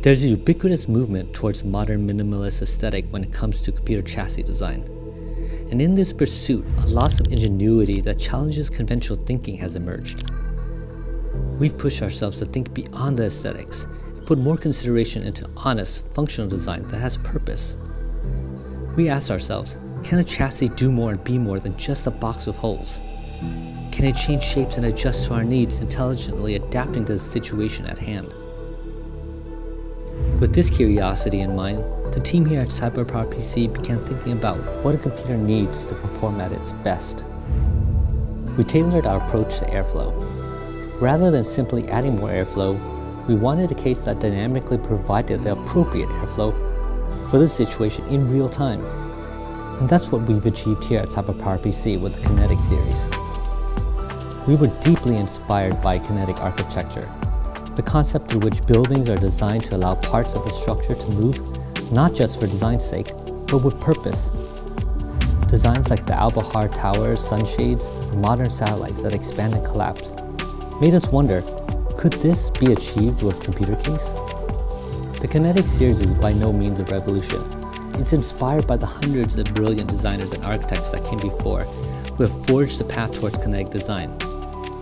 There's a ubiquitous movement towards modern minimalist aesthetic when it comes to computer chassis design. And in this pursuit, a loss of ingenuity that challenges conventional thinking has emerged. We've pushed ourselves to think beyond the aesthetics and put more consideration into honest, functional design that has purpose. We ask ourselves, can a chassis do more and be more than just a box with holes? Can it change shapes and adjust to our needs, intelligently adapting to the situation at hand? With this curiosity in mind, the team here at CyberPower PC began thinking about what a computer needs to perform at its best. We tailored our approach to airflow. Rather than simply adding more airflow, we wanted a case that dynamically provided the appropriate airflow for this situation in real time. And that's what we've achieved here at CyberPower PC with the Kinetic series. We were deeply inspired by kinetic architecture the concept in which buildings are designed to allow parts of the structure to move, not just for design's sake, but with purpose. Designs like the Al-Bahar Towers, sunshades, or modern satellites that expand and collapse made us wonder, could this be achieved with computer keys? The Kinetic series is by no means a revolution. It's inspired by the hundreds of brilliant designers and architects that came before who have forged the path towards kinetic design.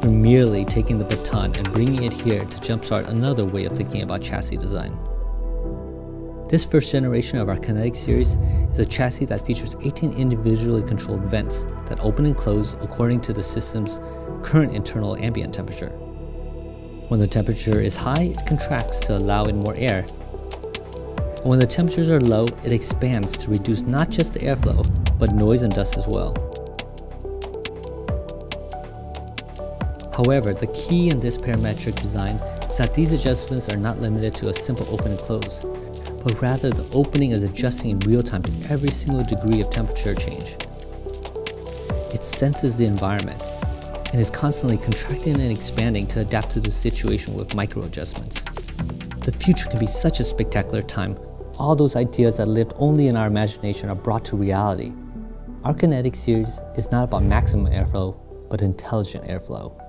Merely taking the baton and bringing it here to jumpstart another way of thinking about chassis design. This first generation of our Kinetic series is a chassis that features 18 individually controlled vents that open and close according to the system's current internal ambient temperature. When the temperature is high, it contracts to allow in more air. And when the temperatures are low, it expands to reduce not just the airflow, but noise and dust as well. However, the key in this parametric design is that these adjustments are not limited to a simple open and close, but rather the opening is adjusting in real time to every single degree of temperature change. It senses the environment and is constantly contracting and expanding to adapt to the situation with micro adjustments. The future can be such a spectacular time. All those ideas that lived only in our imagination are brought to reality. Our Kinetic series is not about maximum airflow, but intelligent airflow.